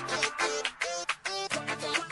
「どこどこ?」